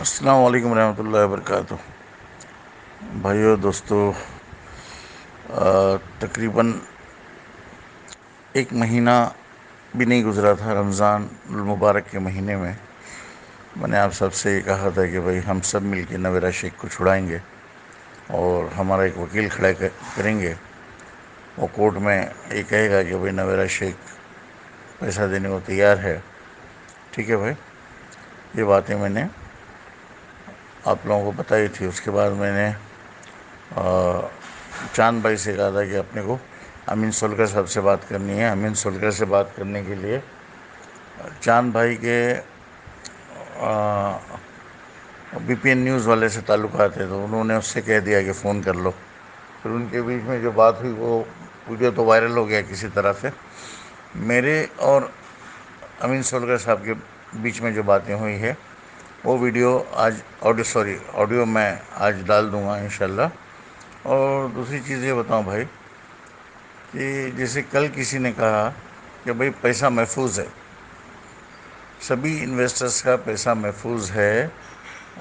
अस्सलाम वालेकुम रहमतुल्लाहि वबरकातुहू। भाइयों, दोस्तों तकरीबन एक महीना भी नहीं गुज़रा था रमज़ान मुबारक के महीने में। मैंने आप सबसे ये कहा था कि भाई हम सब मिल के नवेरा शेख को छुड़ाएँगे और हमारा एक वकील खड़ा करेंगे। वो कोर्ट में ये कहेगा कि भाई नवेरा शेख पैसा देने को तैयार है। ठीक है भाई? ये बातें मैंने आप लोगों को बताई थी। उसके बाद मैंने चाँद भाई से कहा था कि अपने को अमीन सोलकर साहब से बात करनी है। अमीन सोलकर से बात करने के लिए चाँद भाई के बीपीएन न्यूज़ वाले से ताल्लुक है तो उन्होंने उससे कह दिया कि फ़ोन कर लो। फिर उनके बीच में जो बात हुई, वो वीडियो तो वायरल हो गया किसी तरह से। मेरे और अमीन सोलकर साहब के बीच में जो बातें हुई है वो वीडियो आज ऑडियो सॉरी ऑडियो मैं आज डाल दूँगा, इंशाल्लाह। और दूसरी चीज़ ये बताऊँ भाई, कि जैसे कल किसी ने कहा कि भाई पैसा महफूज है। सभी इन्वेस्टर्स का पैसा महफूज है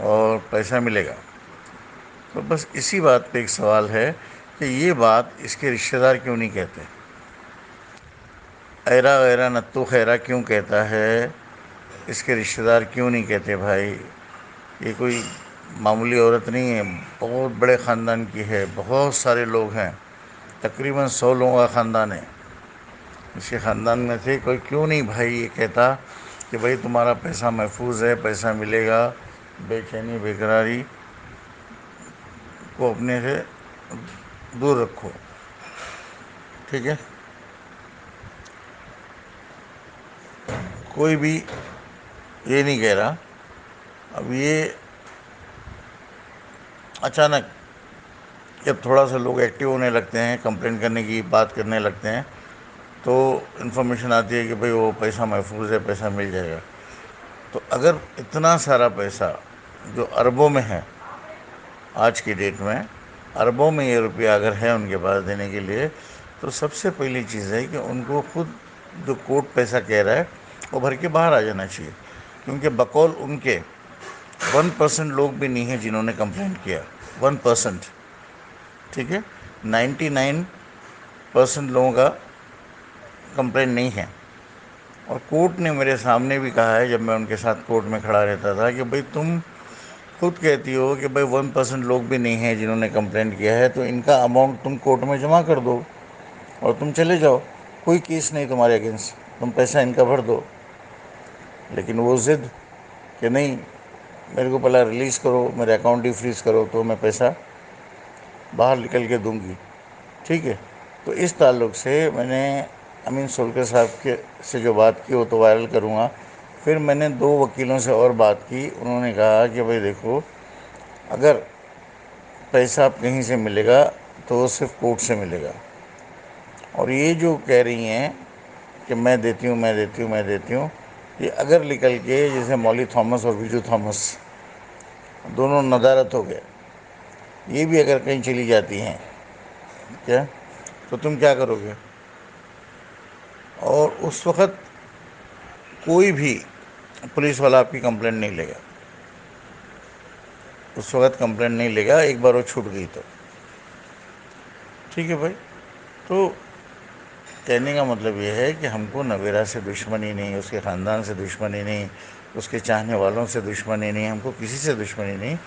और पैसा मिलेगा। तो बस इसी बात पे एक सवाल है कि ये बात इसके रिश्तेदार क्यों नहीं कहते? ऐरा गैरा नत्तू खैरा क्यों कहता है? इसके रिश्तेदार क्यों नहीं कहते भाई? ये कोई मामूली औरत नहीं है। बहुत बड़े ख़ानदान की है। बहुत सारे लोग हैं। तकरीबन सौ लोगों का ख़ानदान है। इसके ख़ानदान में से कोई क्यों नहीं भाई ये कहता कि भाई तुम्हारा पैसा महफूज है, पैसा मिलेगा। बेचैनी, बेकरारी को अपने से दूर रखो। ठीक है? कोई भी ये नहीं कह रहा। अब ये अचानक जब थोड़ा सा लोग एक्टिव होने लगते हैं कंप्लेंट करने की बात करने लगते हैं तो इन्फॉर्मेशन आती है कि भाई वो पैसा महफूज है, पैसा मिल जाएगा। तो अगर इतना सारा पैसा जो अरबों में है, आज की डेट में, अरबों में ये रुपया अगर है उनके पास देने के लिए तो सबसे पहली चीज़ है कि उनको खुद जो कोर्ट पैसा कह रहा है, वो भर के बाहर आ जाना चाहिए। क्योंकि बकौल उनके वन परसेंट लोग भी नहीं हैं जिन्होंने कंप्लेंट किया। One percent. ठीक है? नाइन्टी नाइन परसेंट लोगों का कंप्लेंट नहीं है। और कोर्ट ने मेरे सामने भी कहा है, जब मैं उनके साथ कोर्ट में खड़ा रहता था, कि भाई तुम खुद कहती हो कि भाई वन परसेंट लोग भी नहीं हैं जिन्होंने कंप्लेंट किया है तो इनका अमाउंट तुम कोर्ट में जमा कर दो और तुम चले जाओ। कोई केस नहीं तुम्हारे अगेंस्ट तुम पैसा इनका भर दो। लेकिन वो ज़िद कि नहीं, मेरे को पहला रिलीज़ करो, मेरे अकाउंट ही फ्रीज़ करो तो मैं पैसा बाहर निकल के दूँगी। ठीक है? तो इस ताल्लुक से मैंने अमीन सोलकर साहब के से जो बात की, वो तो वायरल करूँगा। फिर मैंने दो वकीलों से और बात की। उन्होंने कहा कि भाई देखो, अगर पैसा आप कहीं से मिलेगा तो सिर्फ़ कोर्ट से मिलेगा। और ये जो कह रही हैं कि मैं देती हूँ, मैं देती हूँ, मैं देती हूँ ये अगर निकल के जैसे मौली थॉमस और विजू थॉमस, दोनों नदारत हो गए, ये भी अगर कहीं चली जाती हैं, क्या? तो तुम क्या करोगे? और उस वक़्त कोई भी पुलिस वाला आपकी कंप्लेंट नहीं लेगा। उस वक़्त कंप्लेंट नहीं लेगा, एक बार वो छूट गई तो। ठीक है भाई? तो कहने का मतलब यह है कि हमको नवेरा से दुश्मनी नहीं, उसके ख़ानदान से दुश्मनी नहीं, उसके चाहने वालों से दुश्मनी नहीं, हमको किसी से दुश्मनी नहीं,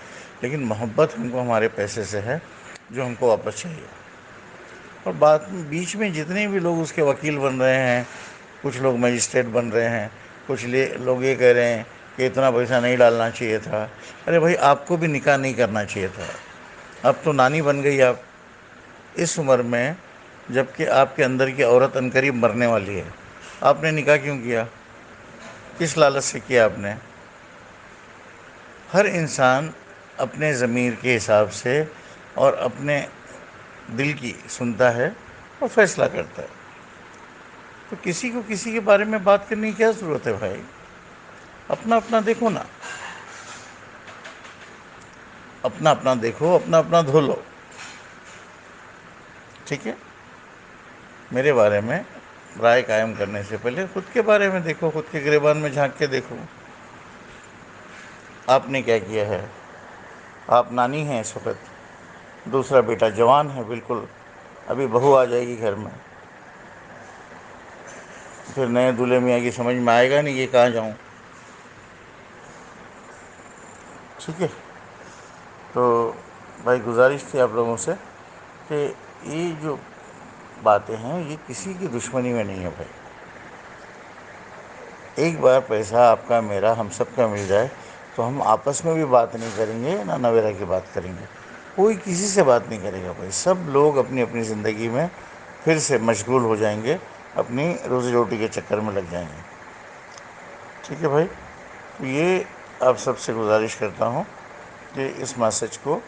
लेकिन मोहब्बत हमको हमारे पैसे से है, जो हमको वापस चाहिए। और बात बीच में जितने भी लोग उसके वकील बन रहे हैं, कुछ लोग मजिस्ट्रेट बन रहे हैं, कुछ लोग ये कह रहे हैं कि इतना पैसा नहीं डालना चाहिए था। अरे भाई, आपको भी निकाह नहीं करना चाहिए था। अब तो नानी बन गई आप। इस उम्र में जबकि आपके अंदर की औरत अनकरीब मरने वाली है। आपने निकाह क्यों किया? किस लालच से किया आपने? हर इंसान अपने ज़मीर के हिसाब से और अपने दिल की सुनता है और फैसला करता है। तो किसी को किसी के बारे में बात करने की क्या ज़रूरत है भाई? अपना अपना देखो ना। अपना अपना देखो, अपना अपना धो लो। ठीक है? मेरे बारे में, राय कायम करने से पहले खुद के बारे में देखो, खुद के गिरबान में झाँक के देखो। आपने क्या किया है? आप नानी हैं इस वक्त। दूसरा बेटा जवान है, बिल्कुल। अभी बहू आ जाएगी घर में। फिर नए दूल्हे में आगे समझ में आएगा नहीं, ये कहाँ जाऊँ? ठीक है। तो भाई गुजारिश थी आप लोगों से कि ये जो बातें हैं, ये किसी की दुश्मनी में नहीं है भाई। एक बार पैसा आपका, मेरा, हम सब का मिल जाए तो हम आपस में भी बात नहीं करेंगे, ना नवेरा की बात करेंगे। कोई किसी से बात नहीं करेगा भाई। सब लोग अपनी अपनी ज़िंदगी में फिर से मशगूल हो जाएँगे, अपनी रोज़ी रोटी के चक्कर में लग जाएँगे। ठीक है भाई? तो ये आप सबसे गुजारिश करता हूँ कि इस मैसेज को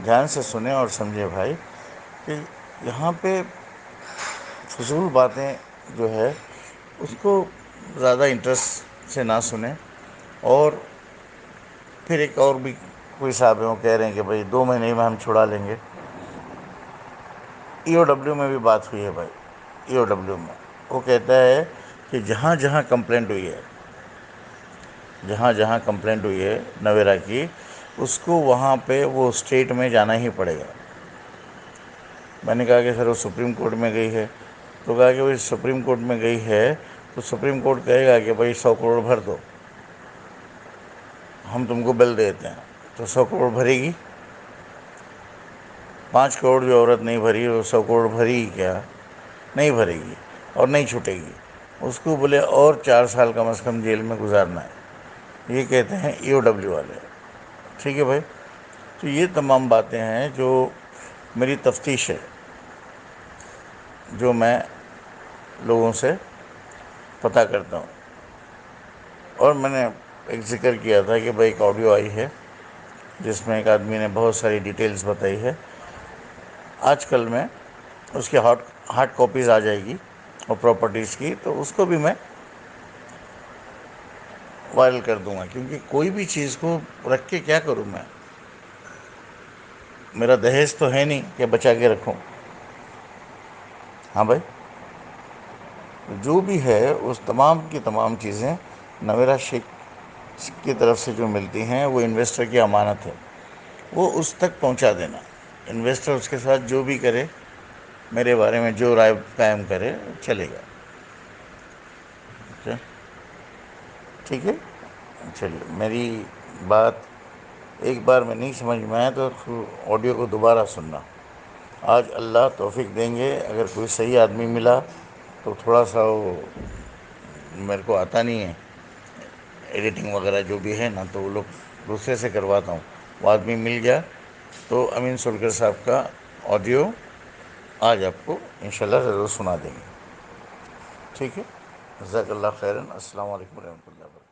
ध्यान से सुने और समझे भाई कि यहाँ पे फजूल बातें जो है, उसको ज़्यादा इंटरेस्ट से ना सुने। और फिर एक और भी कोई साहब हैं कह रहे हैं कि भाई, दो महीने में हम छुड़ा लेंगे। ई डब्ल्यू में भी बात हुई है भाई ई डब्ल्यू में। वो कहता है कि जहाँ जहाँ कंप्लेंट हुई है, जहाँ जहाँ कंप्लेंट हुई है नवेरा की, उसको वहाँ पे वो स्टेट में जाना ही पड़ेगा। मैंने कहा कि सर, वो सुप्रीम कोर्ट में गई है। तो कहा कि भाई सुप्रीम कोर्ट में गई है तो सुप्रीम कोर्ट कहेगा कि भाई सौ करोड़ भर दो। हम तुमको बिल देते हैं तो सौ करोड़ भरेगी। पाँच करोड़ जो औरत नहीं भरी वो सौ करोड़ भरी क्या? नहीं भरेगी और नहीं छूटेगी। उसको बोले, और चार साल कम अज़ कम जेल में गुजारना है। ये कहते हैं ई e वाले। ठीक है भाई? तो ये तमाम बातें हैं जो मेरी तफ्तीश है। जो मैं लोगों से पता करता हूँ। और मैंने एक ज़िक्र किया था कि भाई एक ऑडियो आई है, जिसमें एक आदमी ने बहुत सारी डिटेल्स बताई है। आजकल में उसकी हॉट हार्ड कॉपीज़ आ जाएगी और प्रॉपर्टीज़ की तो उसको भी मैं वायरल कर दूँगा, क्योंकि कोई भी चीज़ को रख के क्या करूँ मैं? मेरा दहेज तो है नहीं कि बचा के रखूँ। हाँ भाई। जो भी है, उस तमाम की तमाम चीज़ें नवेरा शेख की तरफ़ से जो मिलती हैं, वो इन्वेस्टर की अमानत है। वो उस तक पहुँचा देना। इन्वेस्टर उसके साथ जो भी करे, मेरे बारे में जो राय कायम करे, चलेगा। ठीक है? चलिए, मेरी बात एक बार में नहीं समझ में आया तो ऑडियो को दोबारा सुनना। आज अल्लाह तौफीक देंगे, अगर कोई सही आदमी मिला तो थोड़ा सा वो मेरे को आता नहीं है, एडिटिंग वगैरह जो भी है ना तो वो लोग दूसरे से करवाता हूँ। वो आदमी मिल गया तो अमीन सोलकर साहब का ऑडियो आज आपको इंशाल्लाह ज़रूर सुना देंगे। ठीक है? जजाकल्ला खैरन। अस्सलाम वालेकुम रहमतुल्लाहि व